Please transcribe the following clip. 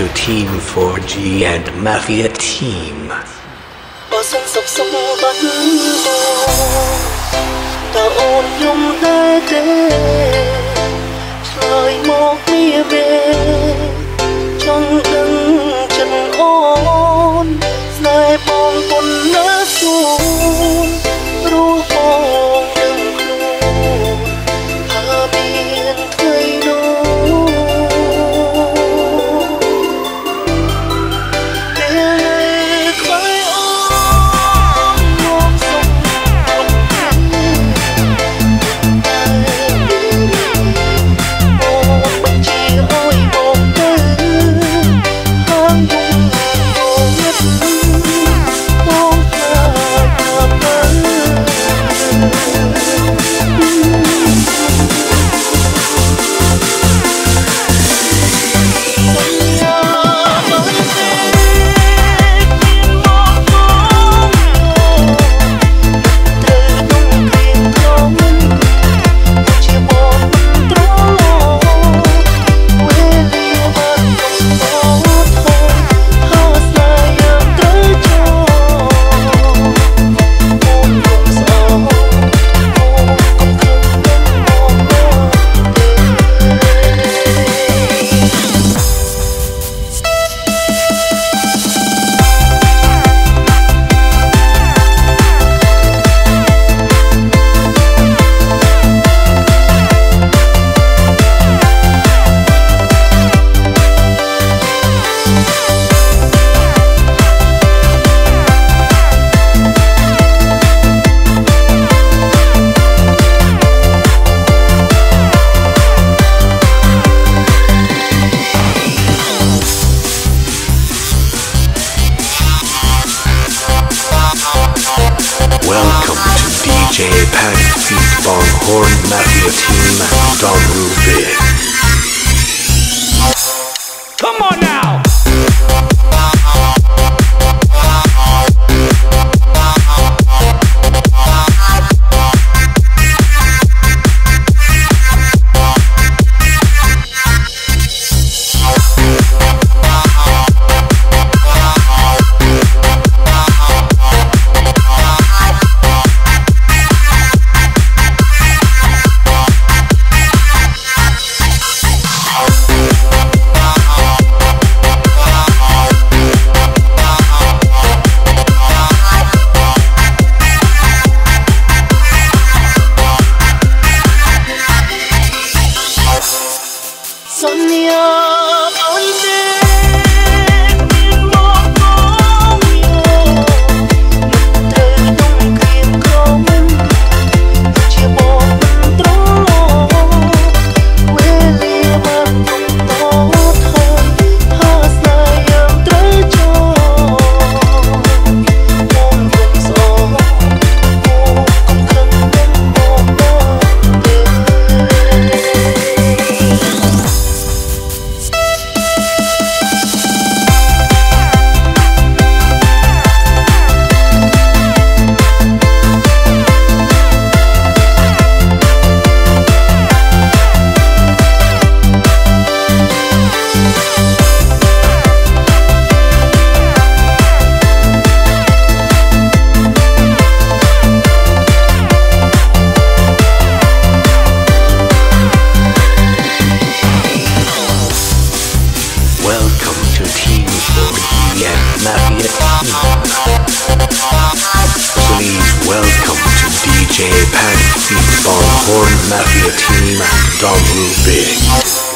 to Team 4G and Mafia Team. để Horn Mafia Team Don Ruby. Sonia. Horn Mafia Team Don't Big.